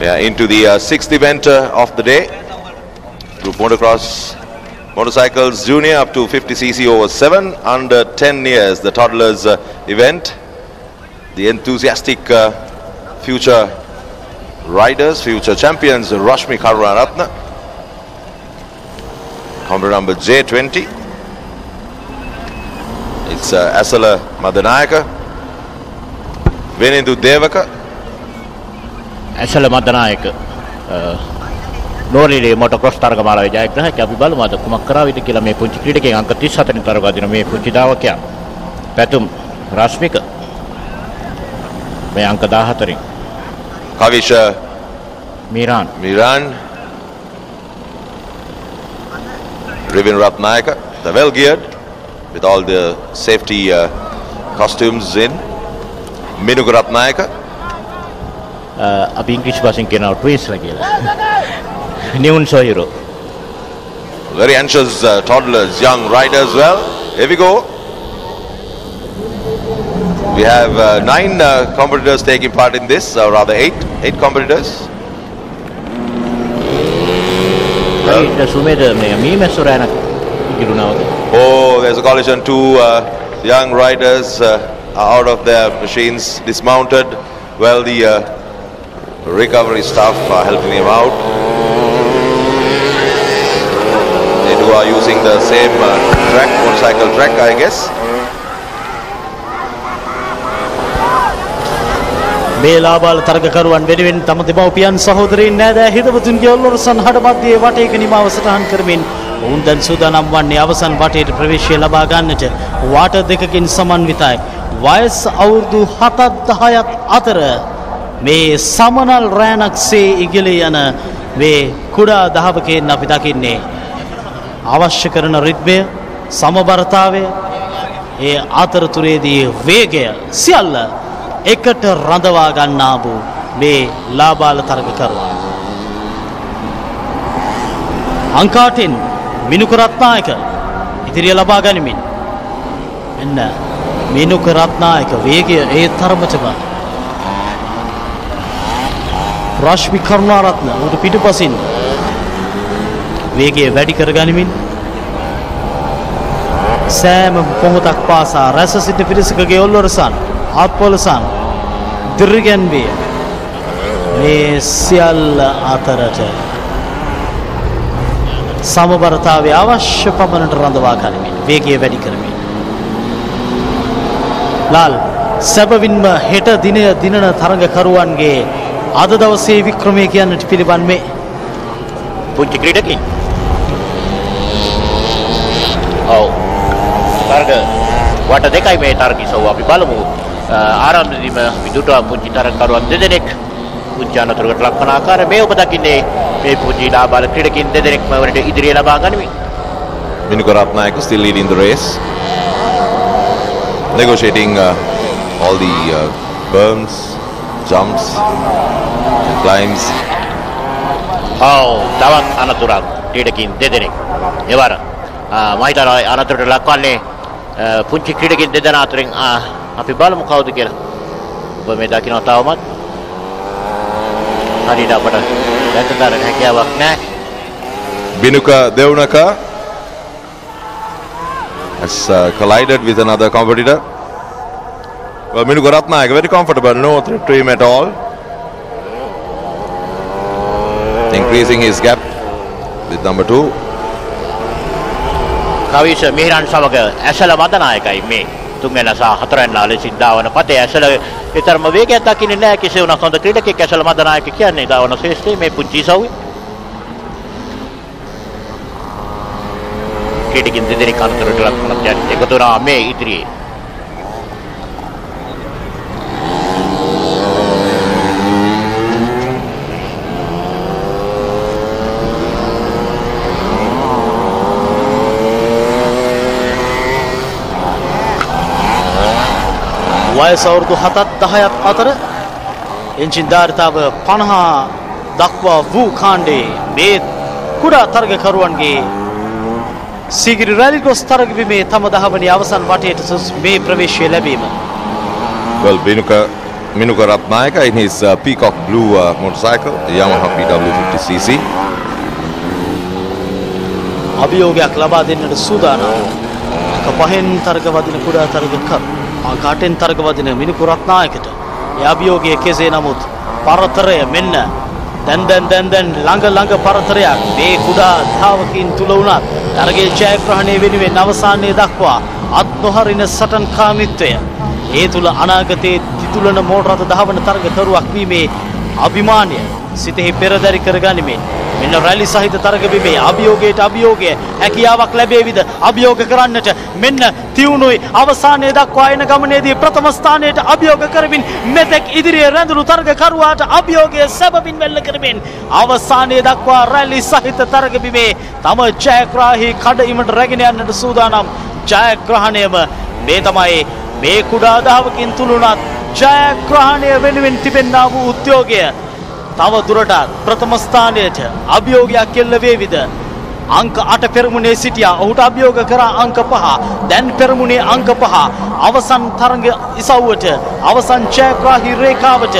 Are into the uh, sixth event uh, of the day. Group motocross motorcycles junior up to 50cc over 7 under 10 years the toddlers uh, event. The enthusiastic uh, future riders future champions Rashmi Karunaratna competitor number J20 it's uh, Asala Madanayaka Venindu Devaka Esala Madanayake නෝරලේ මොට කොස් තරගමාලාවේ ජයග්‍රහක අපි බලමු අද කුමක් කරාවිද කියලා මේ පුංචි ක්‍රීඩකයන් අංක 37 වෙනි තරග අදින මේ පුංචි දාවකයන්. පැතුම් රශ්මික මේ අංක 14 න් Kavisha මීරාන්. Miran Rivin Ratnayaka they're well geared with all the safety uh, costumes in. Minuga Ratnayaka අපි ඉංග්‍රීසි භාෂෙන් කියනවා ට්වීස්ලා කියලා නියුන් සොහිරෝ very anxious uh, toddlers young riders well here we go we have uh, nine uh, competitors taking part in this or rather eight eight competitors හරියට සුමේද මේ මීමැස්සොරෑන ඉගිරුණාවද Oh, there's a collision. Two uh, young riders uh, are out of their machines, dismounted. Well, the uh, recovery staff are helping him out. They two are using the same uh, track, motorcycle track, I guess. මේ ලාබාල තරගකරුවන් වෙනුවෙන් තම දෙමව්පියන් සහෝදරයින් නෑදෑ හිතවතුන්ගේ ඔල්ලොරසන් හඩ මධ්‍යයේ වටයක නිමාව සටහන් කරමින් ඔවුන් දැන් සූදානම් වන්නේ අවසන් වටේට ප්‍රවේශය ලබා ගන්නට වාට දෙකකින් සමන්විතයි. වයස් අවුරුදු 7-10ත් අතර මේ සමනල් රෑනක්සේ ඉගිලී යන මේ කුඩා දහවකෙන් අපි දකින්නේ අවශ්‍ය කරන රිද්මය සමබරතාවය ඒ අතරතුරේදී වේගය සියල්ල එකට රඳවා ගන්නා වූ මේ ලාබාල තරගකරුවා. අංකාටෙන් මිනුක රත්නායක ඉදිරිය ලබා ගනිමින් එන්න මිනුක රත්නායක වේගය ඒ තරමටම රශ්මි කරුණාරත්න ඌට පිටුපසින් වේගය වැඩි කර ගනිමින් සෑම පොහොතක් පාසා රැස සිට පිරිසකගේ ඔල්ලොරසන් අත්පොලසන් දිරිගැන්විය මේ සියල්ල අතරට සමබරතාවය අවශ්‍ය පමණට රඳවා ගනිමින් වේගය වැඩි කරමින්. ලාල් සැබවින්ම හෙට දිනය දිනන තරඟකරුවන්ගේ අද දවසේ වික්‍රමය කියන්නට පිළිබන් මේ පුංචි ක්‍රීඩකින් ඔව්. තරග වට දෙකයි මේ තරග ඉසව් අපි බලමු. ආරම්භයේදීම දුටුවා පුංචි තරගකරුවන් දෙදෙනෙක්. පුංචි අනතුරකට ලක් වන ආකාරය මේ ඔබ දකින්නේ. මේ පුංචි ලාබාල ක්‍රීඩකින් දෙදෙනෙක්ම වරට ඉදිරිය ලබා ගනිමින්. Minuka Ratnayaka still leading the race. Negotiating uh, all the uh, berms, jumps, climbs. ඔව් තවත් අනතුරක් ක්‍රීඩකින් දෙදෙනෙක් එවර මම හිතනවා අනතුරට ලක්වන්නේ පුංචි ක්‍රීඩකින් දෙදෙනා අතරින් අපි බලමු කවුද කියලා ඔබ මේ දකින්න තවමත් හරියට අපට දැක ගන්න හැකියාවක් නැහැ Binuka Devnaka has uh, collided with another competitor. Well, Minuka Ratnayaka very comfortable, no threat to him at all. Increasing his gap with number two. කවිෂ මිහිරන් සමග ඇසල මදනායකයි මේ. තුන්වැන්න සහ හතරවැන්න ලෙසින් දාවන පතේ ඇසල විතරම වේගයක් දකින්නේ නැහැ. කෙසේ වුණත් හොඳ ක්‍රීඩකෙක් ඇසල මදනායක කියන්නේ දාවන ශ්‍රේෂ්ඨයි මේ පුංචි සව්වේ ක්‍රීඩකින් දෙදෙනෙක් අතරට ලක් වුණත් යන්නේ එකතු වෙනවා මේ ඉදිරියේ. වයස අවුරුදු 7ත් 10ක් අතර එන්ජින් ධාරිතාව 50 දක්වා වූ කාණ්ඩේ මේ කුඩා තරගකරුවන්ගේ සීගිරි රැලි ගොස් තරගබිමේ තම දහවනි අවසන් වටයට සුස් මේ ප්‍රවේශය ලැබීම Well, Binuka Minuka Ratnayaka in his uh, Peacock Blue uh, motorcycle, Yamaha PW50cc. අභියෝගයක් ලබා දෙන්නට සූදානම්. පහෙන් තරග වදින කුඩා තරග කර. කාටෙන් තරග වදින මිනිකු රත්නායකට. ඒ අභියෝගය කෙසේ නමුත් පරතරය මෙන්න දැන් දැන් දැන් දැන් ළඟ ළඟ පරතරයක් මේ කුඩා ධාවකින් තුල වුණත් තරගයේ ජයග්‍රහණය වෙනුවෙන් අවසානයේ දක්වා අත් නොහරින සටන් කාමිත්වය ඒ තුල අනාගතයේ තිතුලන මෝටර රථ දහවන තරගකරුවක් වීමේ අභිමානය සිතෙහි පෙරදරි කරගනිමින් මෙන්න රැලි සහිත තරග බිමේ අභියෝගයට අභියෝගය හැකියාවක් ලැබේවිද? අභියෝග කරන්නට මෙන්න තියුණුයි. අවසානයේ දක්වා එන ගමනේදී ප්‍රථම ස්ථානයට අභියෝග කරමින් මෙතෙක් ඉදිරියේ රැඳුණු තරගකරුවාට අභියෝගය සැබවින් වෙල්ල කරමින් අවසානයේ දක්වා රැලි සහිත තරග බිමේ තම ජයග්‍රාහී කඩඉමට රැගෙන යන්නට සූදානම්. ජයග්‍රහණයම මේ තමයි. මේ කුඩා දහවකින් තුළුණත් ජයග්‍රහණය වෙනුවෙන් තිබෙන්නා වූ උද්‍යෝගය. තව දුරටත් ප්‍රථම ස්ථානයට අභියෝගයක් එල්ල වේවිද අංක 8 පෙරමුණේ සිටියා. ඔහුට අභියෝග කරා අංක 5 දැන් පෙරමුණේ අංක 5 අවසන් තරඟ ඉසව්වට අවසන් ජයග්‍රාහී රේඛාවට.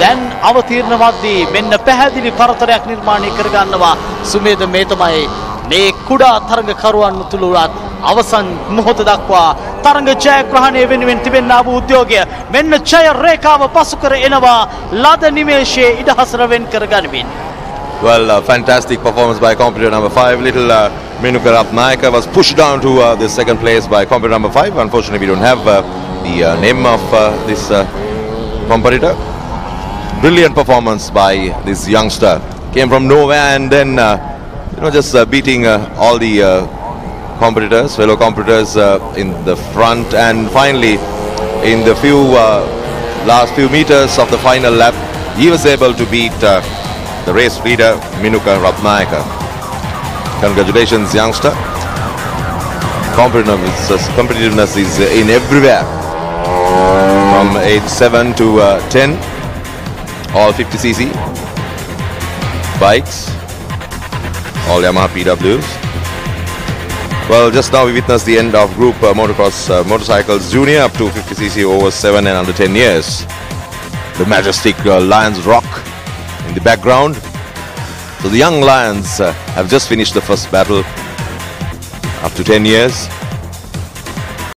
දැන් අවතීර්ණ වද්දී මෙන්න පැහැදිලි පරතරයක් නිර්මාණය කරගන්නවා සුමේද මේ තමයි මේ කුඩා තරඟකරුවන් තුළුවත් අවසන් මොහොත දක්වා තරඟ ජයග්‍රහණය වෙනුවෙන් තිබෙන්නා වූ උද්‍යෝගය මෙන්න ජය රේඛාව පසු කර එනවා ලද නිමේෂයේ ඉඩහසර වෙන් කර ගනිමින් Well, uh, fantastic performance by competitor number five. Little uh, Minuka Ratnayaka was pushed down to uh, the second place by competitor number five. Unfortunately, we don't have uh, the uh, name of uh, this uh, competitor. Brilliant performance by this youngster. Came from nowhere and then, uh, you know, just uh, beating uh, all the uh, competitors, fellow competitors uh, in the front, and finally, in the few uh, last few meters of the final lap, he was able to beat uh, the race leader Minuka Ratnayaka. Congratulations, youngster. Competitiveness, competitiveness is in everywhere. From age 7 to uh, 10, all 50cc bikes, all Yamaha PWs. Well, just now we witnessed the end of group uh, motocross uh, motorcycles junior up to 50cc over 7 and under 10 years. The majestic uh, Lions Rock in the background. So the young Lions uh, have just finished the first battle up to 10 years.